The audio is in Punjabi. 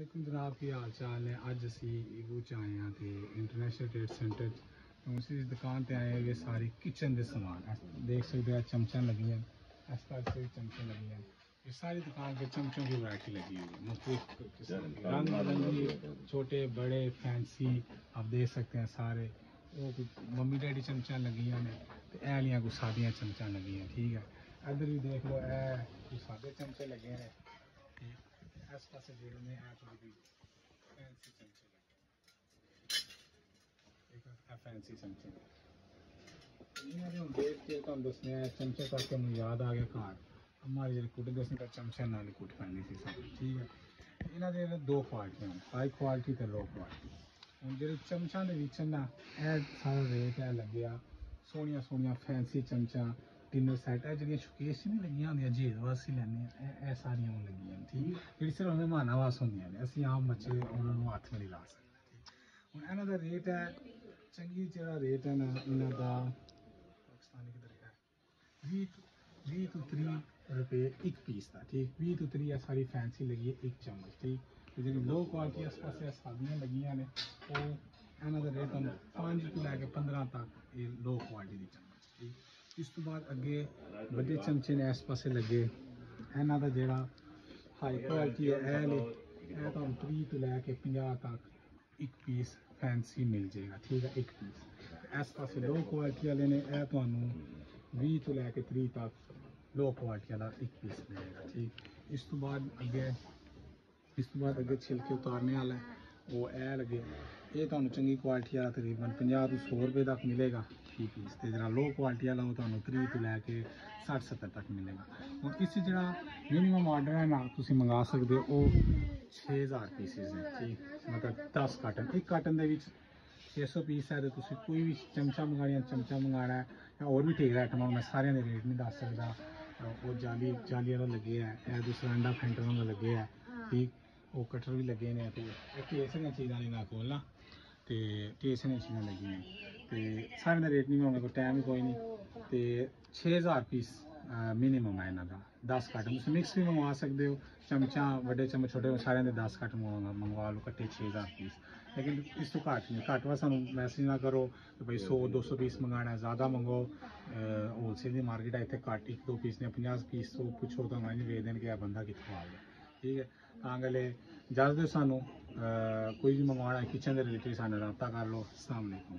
असलम जनाब, की हाल चाल है? अज असी एगू आए हाँ तो इंटरनेशनल ट्रेड सेंटर उसी दुकान पर आए ये सारे किचन के समान। देख सकते हैं चमचा लगी इस तरह से चमचे लगी हैं ये सारी दुकान पर चमचों की वरायटी लगी हुई है। मुख्तलिफ़ रंग बिरंगी, छोटे, बड़े फैंसी आप देख सकते हैं सारे। वो मम्मी डैडी चमचा लगे ने तो यह कुछ सादियाँ चमचा लगे हैं ठीक है? इधर भी देख लो ए कुछ सादे चमचे लगे हैं। ठीक इस पासे जेड़ में ए थोड़ी भी फैंसी चमचे लगे एक फैंसी चमचे ਇਹਨਾਂ ਦੇ ਹੁਣ ਦੇਖ ਕੇ ਤੁਹਾਨੂੰ ਦੱਸਨੇ ਆ ਚਮਚੇ ਕਰਕੇ ਮੈਨੂੰ ਯਾਦ ਆ ਗਿਆ ਘਰ ਹਮਾਰੀ ਜਿਹੜੀ ਕੁੱਟ ਦੱਸਣੀ ਤਾਂ ਚਮਚੇ ਨਾਲ ਹੀ ਕੁੱਟ ਪੈਂਦੀ ਸੀ ਸਾਡੀ ਠੀਕ ਹੈ ਇਹਨਾਂ ਦੇ ਦੋ ਕੁਆਲਿਟੀਆਂ ਹਨ ਹਾਈ ਕੁਆਲਿਟੀ ਤੇ ਲੋ ਕੁਆਲਿਟੀ ਹੁਣ ਜਿਹੜੇ ਚਮਚਾਂ ਦੇ ਵਿੱਚ ਨਾ ਇਹ ਸਾਰਾ ਰੇਟ ਹੈ ਲੱਗਿਆ ਸੋਹਣੀਆਂ ਸੋਹਣੀਆਂ ਫੈਂਸੀ ਚਮਚਾ ਡਿਨਰ ਸੈਟ ਹੈ ਜਿਹੜੀਆਂ ਸ਼ੁਕੇਸ਼ ਨਹੀਂ ਲੱਗੀਆਂ ਹੁੰਦੀਆਂ ਜੇਦ ਵਾਸੀ ਲੈਣੇ ਆ ਇਹ ਇਹ ਸਾਰੀਆਂ ਹੁਣ ਲੱਗੀਆਂ ਨੇ, ਠੀਕ? ਜਿਹੜੀ ਸਿਰਫ ਮਹਿਮਾਨਾਂ ਵਾਸ ਹੁੰਦੀਆਂ ਨੇ ਅਸੀਂ ਆਮ ਬੱਚੇ ਉਹਨਾਂ ਨੂੰ ਹੱਥ ਨਹੀਂ ਲਾ ਸਕਦੇ ਹੁਣ ਇਹਨਾਂ ਦਾ ਰੇਟ ਹੈ ਚੰਗੀ ਜਿਹੜਾ ਰੇਟ ਹੈ ਨਾ ਇਹਨਾਂ ਦਾ ਪਾਕਿਸਤਾਨੀ ਕਿਧਰ ਹੈ 20 ਤੋਂ 20 ਤੋਂ 30 ਰੁਪਏ ਇੱਕ ਪੀਸ ਦਾ ਠੀਕ? 20 ਤੋਂ 30 ਇਹ ਸਾਰੀ ਫੈਂਸੀ ਲੱਗੀ ਹੈ ਇੱਕ ਚਮਚ ਠੀਕ? ਤੇ ਜਿਹੜੀ ਲੋ ਕੁਆਲਿਟੀ ਇਸ ਪਾਸੇ ਸਾਦੀਆਂ ਲੱਗੀਆਂ ਨੇ ਉਹ ਇਹਨਾਂ ਦਾ ਰੇਟ ਤੁਹਾਨੂੰ 5 ਤੋਂ ਲੈ ਕੇ 15 ਤੱਕ ਇਹ ਲੋ ਕੁਆਲਿਟੀ ਦੀ ਚਮਚ ਠੀਕ? ਇਸ ਤੋਂ ਬਾਅਦ ਅੱਗੇ ਵੱਡੇ ਚਮਚੇ ਨੇ ਇਸ ਪਾਸੇ ਲੱਗੇ। ਇਹਨਾਂ ਦਾ ਜਿਹੜਾ ਹਾਈ ਕੁਆਲਿਟੀ ਹੈ, ਇਹ ਨੇ ਇਹ ਤੁਹਾਨੂੰ 30 ਤੋਂ ਲੈ ਕੇ 50 ਤੱਕ ਇੱਕ ਪੀਸ ਫੈਂਸੀ ਮਿਲ ਜਾਏਗਾ, ਠੀਕ ਹੈ, ਇੱਕ ਪੀਸ ਇਸ ਪਾਸੇ ਲੋ ਕੁਆਲਿਟੀ ਵਾਲੇ ਨੇ, ਇਹ ਤੁਹਾਨੂੰ 20 ਤੋਂ ਲੈ ਕੇ 30 ਤੱਕ ਲੋ ਕੁਆਲਿਟੀ ਵਾਲਾ ਇੱਕ ਪੀਸ ਮਿਲੇਗਾ, ਠੀਕ। ਇਸ ਤੋਂ ਬਾਅਦ ਅੱਗੇ ਇਸ ਤੋਂ ਬਾਅਦ ਅੱਗੇ ਛਿਲਕੇ ਉਤਾਰਨੇ ਵਾਲਾ ਉਹ ਇਹ ਲੱਗੇ। ਇਹ ਤੁਹਾਨੂੰ ਚੰਗੀ ਕੁਆਲਿਟੀ ਵਾਲਾ ਤਕਰੀਬਨ 50 ਤੋਂ 100 ਰੁਪਏ ਤੱਕ ਮਿਲੇਗਾ। ਠੀਕ ਪੀਸ ਤੇ ਜਿਹੜਾ ਲੋ ਕੁਆਲਿਟੀ ਵਾਲਾ ਉਹ ਤੁਹਾਨੂੰ 30 ਤੋਂ ਲੈ ਕੇ 60 70 ਤੱਕ ਮਿਲੇਗਾ। ਹੁਣ ਇਸ ਜਿਹੜਾ ਮਿਨੀਮਮ ਆਰਡਰ ਹੈ ਨਾ, ਤੁਸੀਂ ਮੰਗਾ ਸਕਦੇ ਹੋ, ਉਹ 6000 ਪੀਸਿਸ ਨੇ। ਠੀਕ ਮਤਲਬ 10 ਕਾਟਨ ਇੱਕ ਕਾਟਨ ਦੇ ਵਿੱਚ 600 ਪੀਸ ਹੈ ਤੇ ਤੁਸੀਂ ਕੋਈ ਵੀ ਚਮਚਾ ਮੰਗਾਣਾ ਚਮਚਾ ਮੰਗਾਣਾ ਜਾਂ ਹੋਰ ਵੀ ਠੀਕ ਆਈਟਮਾਂ ਮੈਂ ਸਾਰਿਆਂ ਦੇ ਰੇਟ ਨਹੀਂ ਦੱਸ ਸਕਦਾ। ਉਹ ਜਾਲੀ ਜਾਲੀ ਵਾਲਾ ਲੱਗਿਆ ਹੈ, ਇਹ ਦੂਸਰਾ ਅੰਡਾ, ਫੈਂਟਰ ਵਾਲਾ ਲੱਗੇ ਹੈ। ਠੀਕ ਉਹ ਕਟਰ ਵੀ ਲੱਗੇ ਨੇ ਤੇ ਇਹ ਕੇਸ ਦੀਆਂ ਚੀਜ਼ਾਂ ਨੇ ਨਾ ਖੋਲਣਾ ਤੇ ਕੇਸ ਦੀਆਂ ਚੀਜ਼ਾਂ ਲੱਗੀਆਂ ਤੇ ਸਾਰਿਆਂ ਦਾ ਰੇਟ ਨਹੀਂ ਮੈਂ ਕੋਲ ਟਾਈਮ ਹੀ ਕੋਈ ਨਹੀਂ ਤੇ 6000 ਪੀਸ ਮਿਨੀਮਮ ਹੈ ਇਹਨਾਂ ਦਾ 10 ਕਾਟਨ ਤੁਸੀਂ ਮਿਕਸ ਵੀ ਮੰਗਵਾ ਸਕਦੇ ਹੋ ਚਮਚਾ ਵੱਡੇ ਚਮਚ ਛੋਟੇ ਸਾਰਿਆਂ ਦੇ 10 ਕਾਟਨ ਮੰਗਵਾ ਮੰਗਵਾ ਲਓ ਕੱਟੇ 6000 ਪੀਸ ਲੇਕਿਨ ਇਸ ਤੋਂ ਘੱਟ ਨਹੀਂ ਘੱਟ ਵਾ ਸਾਨੂੰ ਮੈਸੇਜ ਨਾ ਕਰੋ ਕਿ ਭਾਈ 100 200 ਪੀਸ ਮੰਗਾਣਾ ਹੈ ਜ਼ਿਆਦਾ ਮੰਗੋ ਹੋਲਸੇਲ ਦੀ ਮਾਰਕੀਟ ਹੈ ਇੱਥੇ ਘੱਟ ਇੱਕ ਦੋ ਪੀਸ ਨੇ 50 ਪੀਸ ਤੋਂ ਪੁੱਛੋ ਤਾਂ ਮੈਂ ਨਹੀਂ ਵੇਚ ਦੇਣਗੇ ਇਹ ਬੰਦਾ ਕਿੱਥੋਂ ਆ ਗਿਆ ਠੀਕ ਹੈ ਤਾਂ ಆಮೇಲೆ ਜਦ ದಿವಸ ਸਾਨੂੰ ਕੋਈ ਵੀ ਮੰಗವಾਉਣਾ ਕਿਚਨ ਦੇ ਰਿਲੇਟਿਡ ਸਾਨੂੰ ਰਾಬ್ತಾ ਕਰ ਲਓ ਅਸਲਾਮ ਅਲੈਕੁਮ